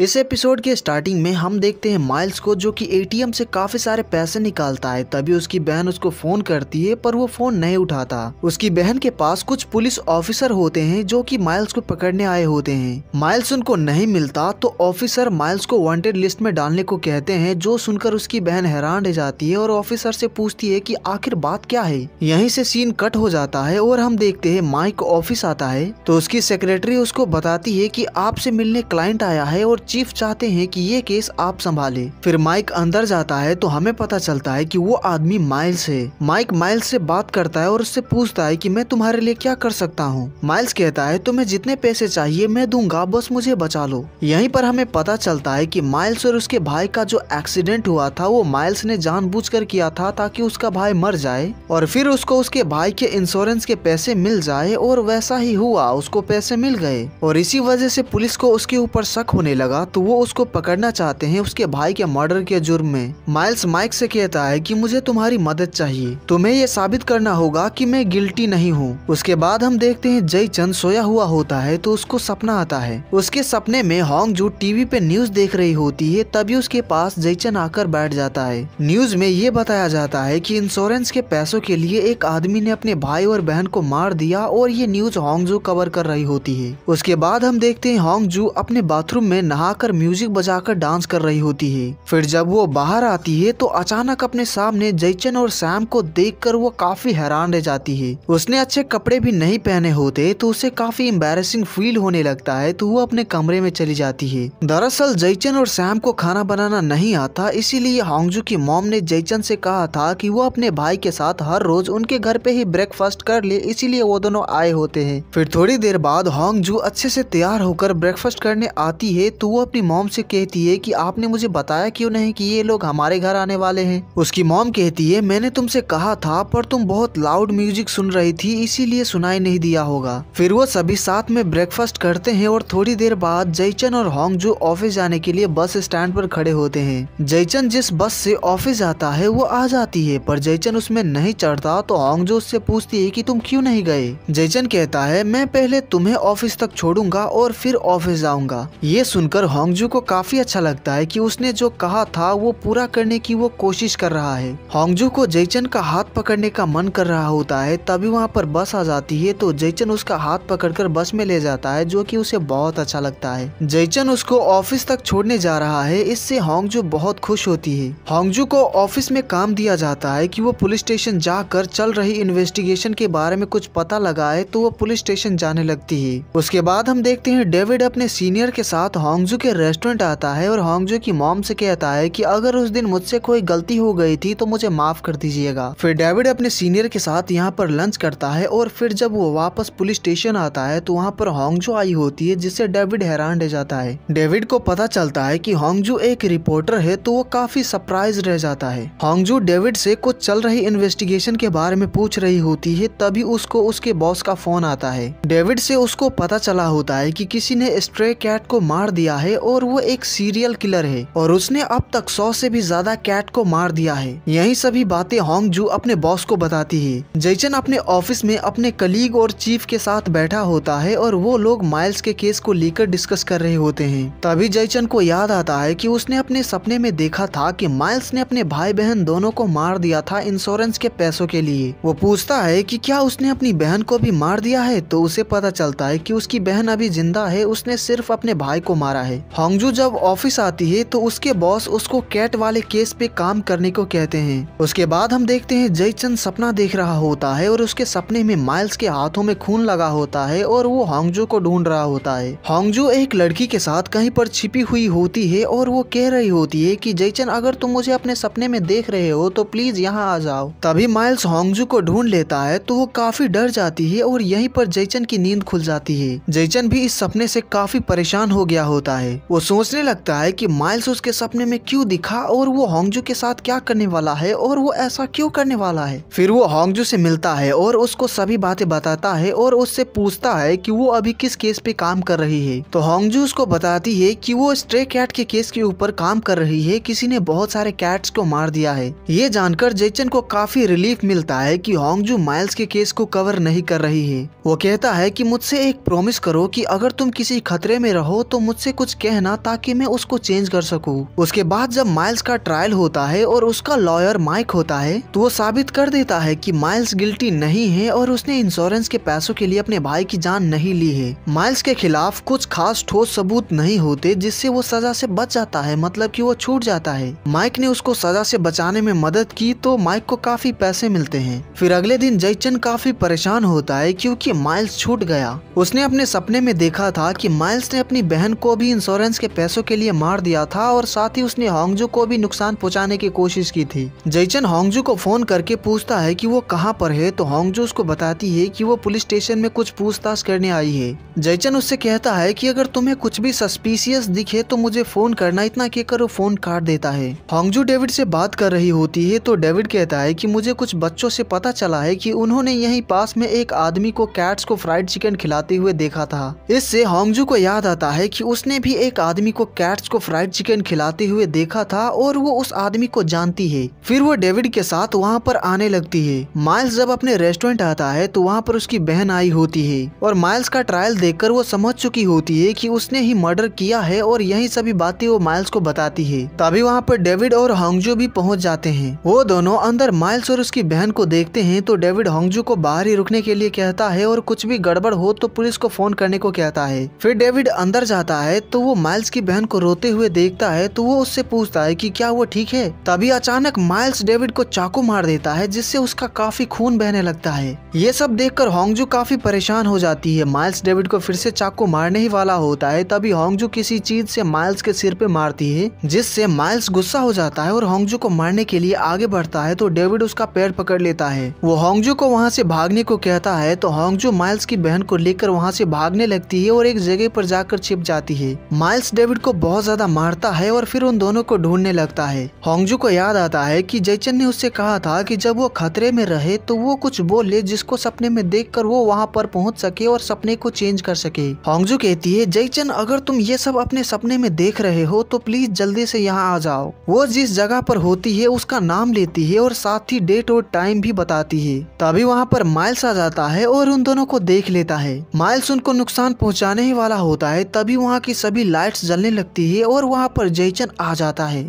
इस एपिसोड के स्टार्टिंग में हम देखते हैं माइल्स को जो कि एटीएम से काफ़ी सारे पैसे निकालता है। तभी उसकी बहन उसको फ़ोन करती है, पर वो फ़ोन नहीं उठाता। उसकी बहन के पास कुछ पुलिस ऑफिसर होते हैं जो कि माइल्स को पकड़ने आए होते हैं। माइल्स उनको नहीं मिलता तो ऑफिसर माइल्स को वांटेड लिस्ट में डालने को कहते हैं, जो सुनकर उसकी बहन हैरान रह जाती है और ऑफिसर से पूछती है की आखिर बात क्या है। यही से सीन कट हो जाता है और हम देखते है माइक ऑफ़िस आता है। तो उसकी सेक्रेटरी उसको बताती है की आपसे मिलने क्लाइंट आया है और चीफ चाहते हैं कि ये केस आप संभाले। फिर माइक अंदर जाता है तो हमें पता चलता है कि वो आदमी माइल्स है। माइक माइल्स से बात करता है और उससे पूछता है कि मैं तुम्हारे लिए क्या कर सकता हूँ। माइल्स कहता है, तुम्हें जितने पैसे चाहिए, मैं दूँगा, बस मुझे बचा लो। यहीं पर हमें पता चलता है कि माइल्स और उसके भाई का जो एक्सीडेंट हुआ था, वो माइल्स ने जानबूझकर किया था ताकि उसका भाई मर जाए और फिर उसको उसके भाई के इंश्योरेंस के पैसे मिल जाए और वैसा ही हुआ, उसको पैसे मिल गए। और इसी वजह से पुलिस को उसके ऊपर शक होने लगा तो वो उसको पकड़ना चाहते हैं उसके भाई के मर्डर के जुर्म में। माइल्स माइक से कहता है कि मुझे तुम्हारी मदद चाहिए। तुम्हें ये साबित करना होगा कि मैं गिल्टी नहीं हूँ। उसके बाद हम देखते हैं जय चंद सोया हुआ होता है तो उसको सपना आता है। उसके सपने में होंग जू टीवी पे न्यूज़ देख रही होती है तभी उसके पास जयचंद आकर बैठ जाता है। न्यूज़ में ये बताया जाता है कि इंश्योरेंस के पैसों के लिए एक आदमी ने अपने भाई और बहन को मार दिया और ये न्यूज़ होंगजू कवर कर रही होती है। उसके बाद हम देखते हैं होंगजू अपने बाथरूम में नहाकर म्यूज़िक बजाकर डांस कर रही होती है। फिर जब वो बाहर आती है तो अचानक अपने सामने जयचन और सैम को देखकर वो काफ़ी हैरान रह जाती है। उसने अच्छे कपड़े भी नहीं पहने होते तो उसे काफ़ी एम्बेरसिंग फील होने लगता है तो वो अपने कमरे में चली जाती है। दरअसल जयचन और सैम को खाना बनाना नहीं आता, इसीलिए होंगजू की मॉम ने जयचन से कहा था कि वो अपने भाई के साथ हर रोज उनके घर पे ही ब्रेकफास्ट कर ले, इसीलिए वो दोनों आए होते हैं। फिर थोड़ी देर बाद होंगजू अच्छे से तैयार होकर ब्रेकफास्ट करने आती है तो वो अपनी मोम से कहती है कि आपने मुझे बताया क्यों नहीं कि ये लोग हमारे घर आने वाले हैं? उसकी मोम कहती है, मैंने तुमसे कहा था, पर तुम बहुत लाउड म्यूज़िक सुन रही थी, इसीलिए सुनाई नहीं दिया होगा। फिर वो सभी साथ में ब्रेकफास्ट करते हैं और थोड़ी देर बाद जयचंद और होंगजू ऑफ़िस जाने के लिए बस स्टैंड पर खड़े होते हैं। जयचंद जिस बस से ऑफ़िस जाता है, वो आ जाती है, पर जयचन उसमें नहीं चढ़ता तो होंगजू उससे पूछती है कि तुम क्यों नहीं गए? जयचंद कहता है, मैं पहले तुम्हें ऑफ़िस तक छोड़ूँगा और फिर ऑफ़िस जाऊँगा। ये सुनकर होंगजू को काफ़ी अच्छा लगता है कि उसने जो कहा था, वो पूरा करने की वो कोशिश कर रहा है। होंगजू को जयचन का हाथ पकड़ने का मन कर रहा होता है, तभी वहाँ पर बस आ जाती है तो जयचन उसका हाथ पकड़कर बस में ले जाता है, जो कि उसे बहुत अच्छा लगता है। जयचन उसको ऑफ़िस तक छोड़ने जा रहा है, इससे होंगजू बहुत खुश होती है। होंगजू को ऑफ़िस में काम दिया जाता है कि वो पुलिस स्टेशन जाकर चल रही इन्वेस्टिगेशन के बारे में कुछ पता लगाए तो वो पुलिस स्टेशन जाने लगती है। उसके बाद हम देखते हैं डेविड अपने सीनियर के साथ होंगजू के रेस्टोरेंट आता है और होंगजू की मॉम से कहता है कि अगर उस दिन मुझसे कोई गलती हो गई थी तो मुझे माफ़ कर दीजिएगा। फिर डेविड अपने सीनियर के साथ यहाँ पर लंच करता है और फिर जब वो वापस पुलिस स्टेशन आता है तो वहाँ पर होंगजू आई होती है, जिससे डेविड हैरान रह जाता है। डेविड को पता चलता है कि होंगजू एक रिपोर्टर है तो वो काफ़ी सरप्राइज़ रह जाता है। होंगजू डेविड से कुछ चल रही इन्वेस्टिगेशन के बारे में पूछ रही होती है, तभी उसको उसके बॉस का फ़ोन आता है। डेविड से उसको पता चला होता है कि किसी ने स्ट्रे कैट को मार दिया है और वो एक सीरियल किलर है और उसने अब तक सौ से भी ज़्यादा कैट को मार दिया है। यही सभी बातें होंग जू अपने बॉस को बताती है। जयचन अपने ऑफ़िस में अपने कलीग और चीफ के साथ बैठा होता है और वो लोग माइल्स के केस को लेकर डिस्कस कर रहे होते हैं। तभी जयचन को याद आता है कि उसने अपने सपने में देखा था कि माइल्स ने अपने भाई बहन दोनों को मार दिया था इंश्योरेंस के पैसों के लिए। वो पूछता है कि क्या उसने अपनी बहन को भी मार दिया है? तो उसे पता चलता है कि उसकी बहन अभी ज़िंदा है, उसने सिर्फ़ अपने भाई को मारा है। होंगजू जब ऑफ़िस आती है तो उसके बॉस उसको कैट वाले केस पे काम करने को कहते हैं। उसके बाद हम देखते हैं, जयचंद सपना देख रहा होता है और उसके सपने में माइल्स के हाथों में खून लगा होता है और वो होंगजू को ढूंढ रहा होता है। होंगजू एक लड़की के साथ कहीं पर छिपी हुई होती है और वो कह रही होती है कि, जयचंद, अगर तुम मुझे अपने सपने में देख रहे हो तो प्लीज़ यहाँ आ जाओ। तभी माइल्स होंगजू को ढूंढ लेता है तो वो काफ़ी डर जाती है और यहीं पर जयचंद की नींद खुल जाती है। जयचंद भी इस सपने से काफ़ी परेशान हो गया होता है। वो सोचने लगता है कि माइल्स उसके सपने में क्यों दिखा और वो होंगजू के साथ क्या करने वाला है और वो ऐसा क्यों करने वाला है। फिर वो होंगजू से मिलता है और उसको सभी बातें बताता है और उससे पूछता है कि वो अभी किस केस पे काम कर रही है। तो होंगजू उसको बताती है कि वो स्ट्रे कैट के केस के ऊपर काम कर रही है। किसी ने बहुत सारे कैट्स को मार दिया है। ये जानकर जयचन को काफ़ी रिलीफ मिलता है कि होंगजू माइल्स के केस को कवर नहीं कर रही है। वो कहता है कि मुझसे एक प्रॉमिस करो कि अगर तुम किसी खतरे में रहो तो मुझसे कुछ कुछ कहना ताकि मैं उसको चेंज कर सकूँ। उसके बाद जब माइल्स का ट्रायल होता है और उसका लॉयर माइक होता है तो वो साबित कर देता है कि माइल्स गिल्टी नहीं है और उसने इंश्योरेंस के पैसों के लिए अपने भाई की जान नहीं ली है। माइल्स के खिलाफ कुछ खास ठोस सबूत नहीं होते, जिससे वो सजा से बच जाता है मतलब कि वो छूट जाता है। माइक ने उसको सजा से बचाने में मदद की तो माइक को काफ़ी पैसे मिलते हैं। फिर अगले दिन जयचंद काफ़ी परेशान होता है, क्योंकि माइल्स छूट गया। उसने अपने सपने में देखा था कि माइल्स ने अपनी बहन को भी इंश्योरेंस के पैसों के लिए मार दिया था और साथ ही उसने होंगजू को भी नुकसान पहुँचाने की कोशिश की थी। जयचंद होंगजू को फ़ोन करके पूछता है कि वो कहाँ पर है तो होंगजू उसको बताती है कि वो पुलिस स्टेशन में कुछ पूछताछ करने आई है। जयचंद उससे कहता है कि अगर तुम्हें कुछ भी सस्पिशियस दिखे तो मुझे फ़ोन करना, इतना कहकर वो फ़ोन काट देता है। होंगजू डेविड से बात कर रही होती है तो डेविड कहता है कि मुझे कुछ बच्चों से पता चला है कि उन्होंने यहीं पास में एक आदमी को कैट्स को फ्राइड चिकन खिलाते हुए देखा था। इससे होंगजू को याद आता है कि उसने भी एक आदमी को कैट्स को फ्राइड चिकन खिलाते हुए देखा था और वो उस आदमी को जानती है। फिर वो डेविड के साथ वहाँ पर आने लगती है। माइल्स जब अपने रेस्टोरेंट आता है तो वहाँ पर उसकी बहन आई होती है। और माइल्स का ट्रायल देखकर वो समझ चुकी होती है कि उसने ही मर्डर किया है और यही सभी बातें वो माइल्स को बताती है। तभी वहाँ पर डेविड और होंगजू भी पहुँच जाते हैं। वो दोनों अंदर माइल्स और उसकी बहन को देखते हैं तो डेविड होंगजू को बाहर ही रुकने के लिए कहता है और कुछ भी गड़बड़ हो तो पुलिस को फ़ोन करने को कहता है। फिर डेविड अंदर जाता है तो वो माइल्स की बहन को रोते हुए देखता है तो वो उससे पूछता है कि क्या वो ठीक है? तभी अचानक माइल्स डेविड को चाकू मार देता है, जिससे उसका काफ़ी खून बहने लगता है। ये सब देखकर होंगजू काफ़ी परेशान हो जाती है। माइल्स डेविड को फिर से चाकू मारने ही वाला होता है, तभी होंगजू किसी चीज़ से माइल्स के सिर पे मारती है, जिससे माइल्स गुस्सा हो जाता है और होंगजू को मारने के लिए आगे बढ़ता है तो डेविड उसका पैर पकड़ लेता है। वो होंगजू को वहाँ से भागने को कहता है तो होंगजू माइल्स की बहन को लेकर वहाँ से भागने लगती है और एक जगह पर जाकर छिप जाती है। माइल्स डेविड को बहुत ज़्यादा मारता है और फिर उन दोनों को ढूँढने लगता है। होंगजू को याद आता है कि जयचंद ने उससे कहा था कि जब वो खतरे में रहे तो वो कुछ बोले जिसको सपने में देखकर वो वहाँ पर पहुँच सके और सपने को चेंज कर सके। होंगजू कहती है जयचंद अगर तुम ये सब अपने सपने में देख रहे हो तो प्लीज़ जल्दी से यहाँ आ जाओ। वो जिस जगह पर होती है, उसका नाम लेती है और साथ ही डेट और टाइम भी बताती है। तभी वहाँ पर माइल्स आ जाता है और उन दोनों को देख लेता है। माइल्स उनको नुकसान पहुँचाने ही वाला होता है, तभी वहाँ की सभी लाइट्स जलने लगती है और वहाँ पर जयचंद आ जाता है।